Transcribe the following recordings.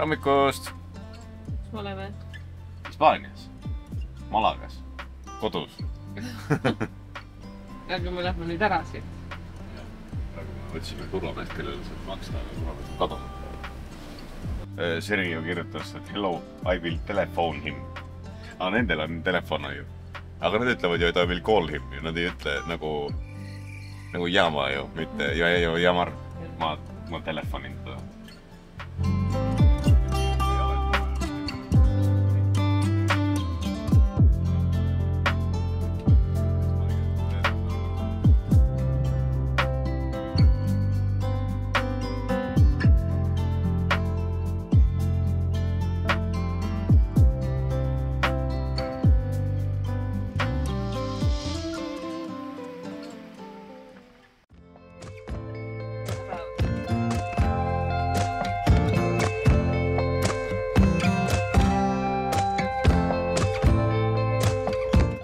hommikust kus me oleme? Hispaanias, Malagas, kodus. aga me lähme nüüd ära siit. praegu me võtsime turvameest, kellele saab maksta, aga turvamees on kadunud. Sergei kirjutas, et hello, I will telephone him. aga nendel on telefon ju. aga nad ütlevad ju, et I will call him ju, nad ei ütle nagu, nagu jama ju, mitte ja, ja, jamar. ma, ma telefonin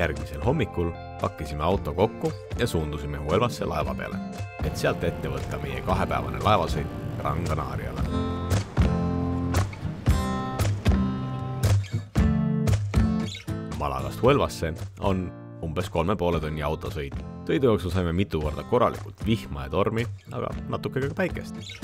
järgmisel hommikul pakkisime auto kokku ja suundusime Huelvasse laeva peale, et sealt ette võtta meie kahepäevane laevasõit Gran Canariale. Malagast Huelvasse on umbes kolme poole tunni autosõit. sõidu jooksul saime mitu korda korralikult vihma ja tormi, aga natuke ka päikest.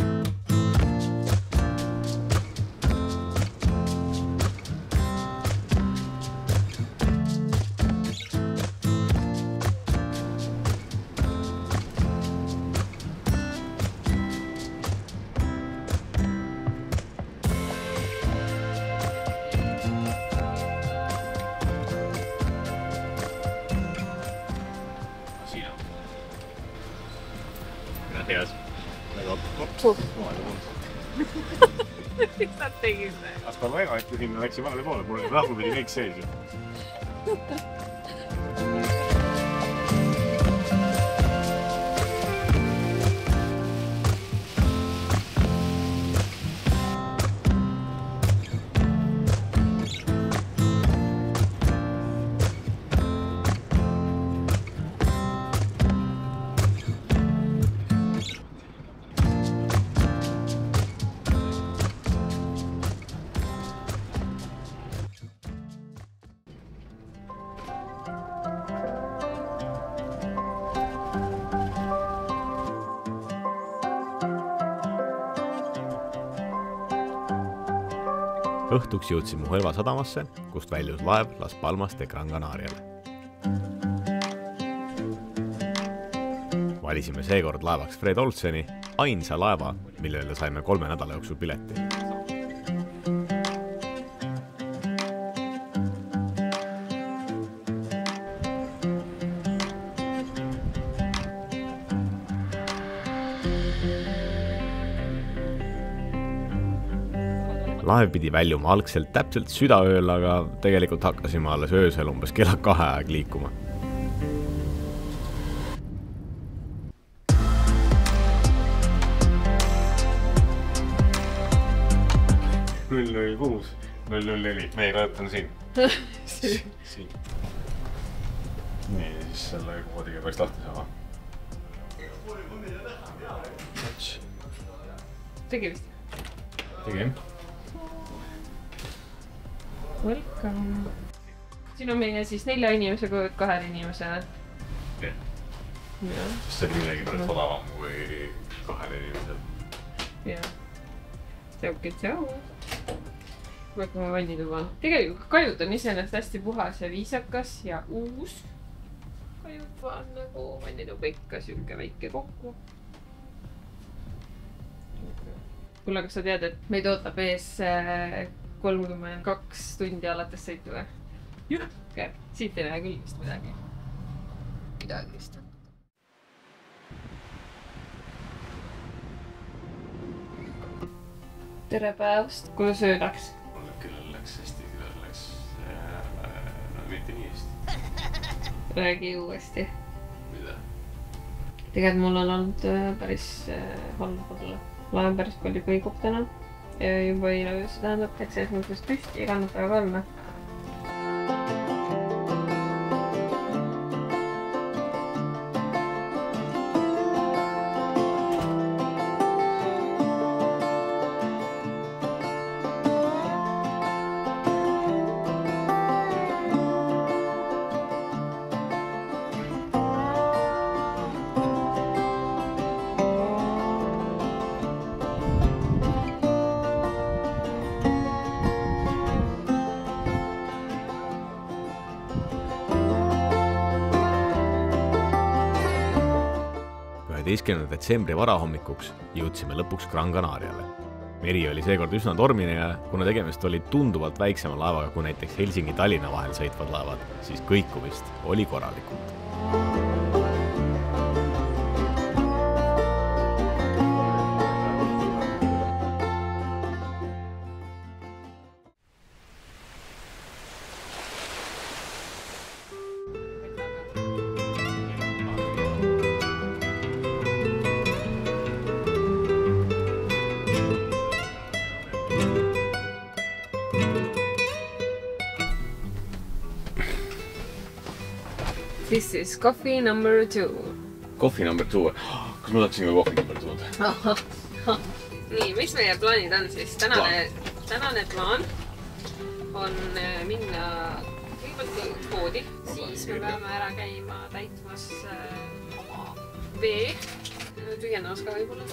Gracias. mis nad tegid? hasta luego, et sinna läksin valele poole, mul oli tagurpidi kõik sees ju. õhtuks jõudsime Huelva sadamasse, kust väljus laev Las Palmas de Gran Canariale. valisime seekord laevaks Fred Olseni, ainsa laeva, millele saime kolme nädala jooksul pileti. Laev pidi väljuma algselt täpselt südaööl, aga tegelikult hakkasime alles öösel umbes kella kahe aeg liikuma. null null kuus, null null neli, meie kaart on siin. siin. nii, siis selle koodiga peaks lahti saama. tegi vist? tegin. Welcome. siin on meie siis nelja inimese kujud kahele inimesele. jah, see oli millegipärast odavam kui kahel inimesel. jah. sihuke tšau. väga vannituba. tegelikult kajut on iseenesest hästi puhas ja viisakas ja uus. kajutuba on nagu vannituba ikka sihuke väike kokku. kuule, kas sa tead, et meid ootab ees äh, kolmkümmend kaks tundi alates sõitu või? jah. siit ei näe küll vist midagi. midagi vist. tere päevast. kuidas öö läks? mul küll läks hästi, küll läks äh,, no mitte nii hästi. räägi uuesti. mida? tegelikult mul on olnud äh, päris äh, halb olla. ma olen päris palju kõigub täna. Juba eile öösel tähendab, et selles mõttes püsti ei kannata väga olla. Kaheteistkümnenda detsembri varahommikuks jõudsime lõpuks Gran Canariale. meri oli seekord üsna tormine ja kuna tegemist oli tunduvalt väiksema laevaga kui näiteks Helsingi-Tallinna vahel sõitvad laevad, siis kõikumist oli korralikult. This is coffee number two. kohvi number two. kas ma tahtsin ka kohvi number two'd? nii, mis meie plaanid on siis? tänane, tänane plaan on äh, minna kõigepealt poodi, siis me peame ära käima täitmas äh, oma vee, tühjendamas ka võib-olla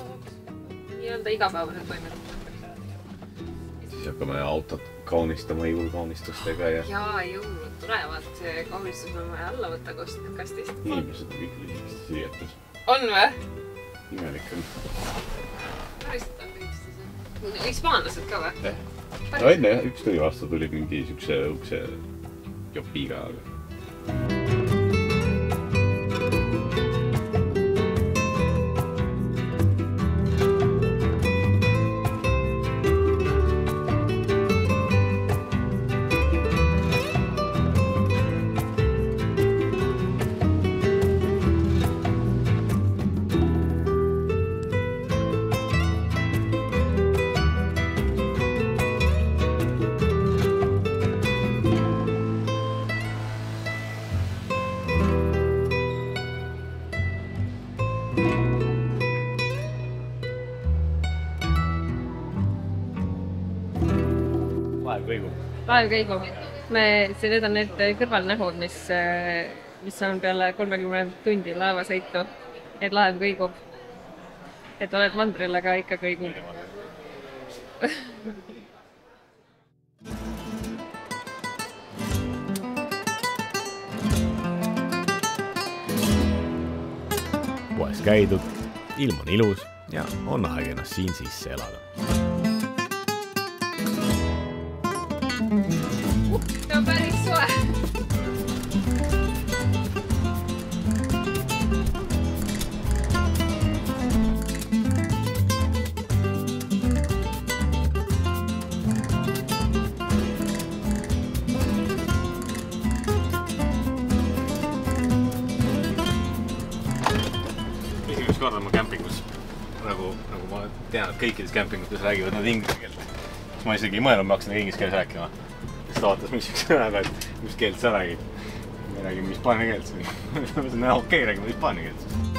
nii-öelda igapäevased toimetused. siis hakkame autot kaunistama jõulukaunistustega ja ja jõulud tulevad, kaunistus on vaja alla võtta kost- kastist. inimesed on kõik lühikestes riietes. on või? imelik on. päriselt on lühikestes? hispaanlased ka või? no enne jah, üks tuli vastu, tuli mingi siukse, siukse jopiga, aga laev kõigub. laev käigub. me, see, need on need kõrvalnähud, mis, mis on peale kolmekümne tundi laevasõitu. et laev kõigub. et oled mandril, aga ikka kõigub. käidud, ilm on ilus. Ja on aeg ennast siin sisse elada. tean, et kõikides kämpingutes räägivad nad inglise keelt. siis ma isegi ei mõelnud, ma hakkasin inglise keeles rääkima. siis ta vaatas mind siukse näoga, et mis keelt sa räägid. me räägime hispaania keelt ma ütlesin, okei okay,, räägime hispaania keelt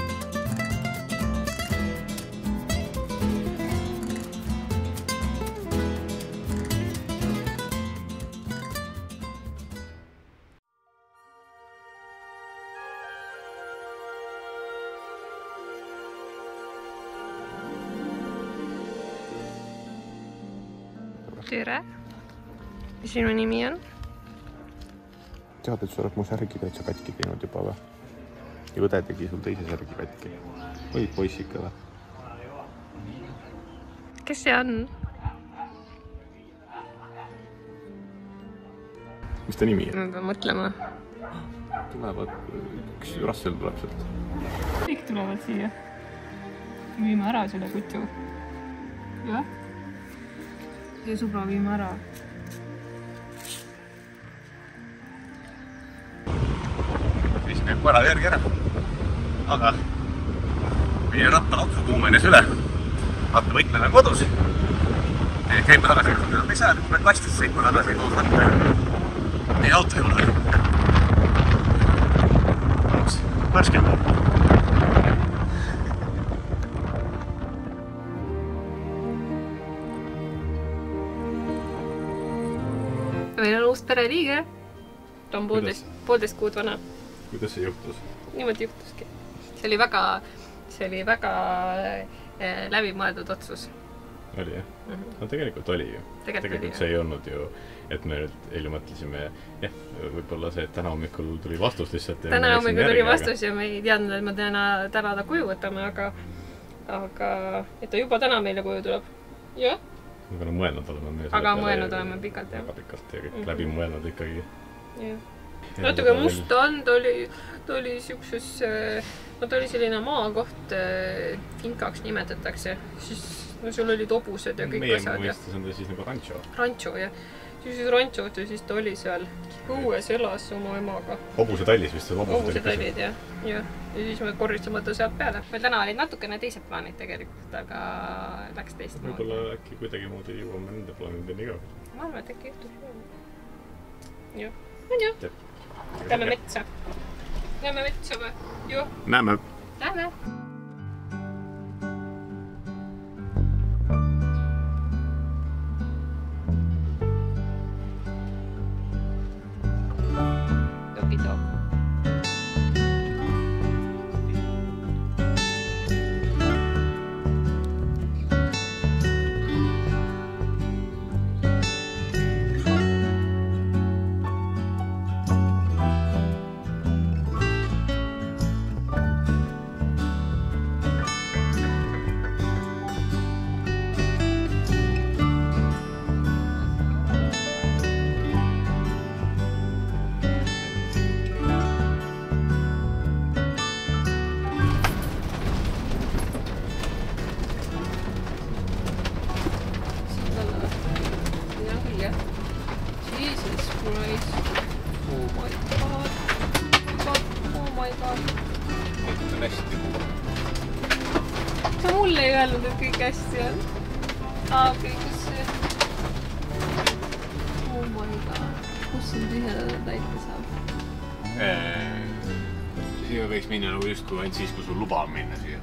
tere. mis sinu nimi on? tead, et sa oled mu särgi täitsa katki teinud juba või? ja õde tegi sul teise särgi katki. oi poissike või? kes see on? mis ta nimi on? ma pean mõtlema. tulevad, üks rassel tuleb sealt. kõik tulevad siia. viime ära selle kutsu. jah. Ja suba viime ära. viisime korra järgi ära. aga meie rattalauks kuumenes üle. vaata, võtmed on kodus. käime tagasi, ei saa, peame kastist sõitma tagasi koos rattaga. meie auto ei ole. värske. Uus pereliige. ta on poolteist, poolteist kuud vana. kuidas see juhtus? niimoodi juhtuski. see oli väga, see oli väga äh, läbimõeldud otsus. oli jah? Mhm. no tegelikult oli ju. Tegelikult oli, tegelikult see ei olnud ju, et me nüüd eile mõtlesime, jah, võib-olla see, et täna hommikul tuli vastus lihtsalt. täna hommikul tuli vastus ja me ei teadnud, et me täna, täna ta koju võtame, aga, aga, et ta juba täna meile koju tuleb. jah, no mõelnud oleme me. Aga mõelnud oleme pikalt, jah. väga pikalt ja kõik Mhm. läbi mõelnud ikkagi. jah. natuke must on, ta oli, ta oli siukses, no ta oli selline maakoht, finkaks nimetatakse, siis no sul olid hobused ja kõik meie asjad ja mõistes on ta siis nagu rancho. rantsu ja siis ja siis ta oli seal õues elas oma emaga. hobuse tallis vist olid jah, jah. ja siis me korjasime ta sealt peale. meil täna olid natukene teised plaanid tegelikult, aga läks teistmoodi. võib-olla äkki kuidagimoodi jõuame nende plaanideni ka. ma arvan, et äkki juhtub jah. jah, on jah, lähme metsa. Lähme metsa või? jah, näeme. lähme. öelnud, et kõik hästi on. aa, okei, kus see? Oh my god. kus siin tühjendada täita saab? siia võiks minna nagu justkui ainult siis, kui sul luba on minna siia.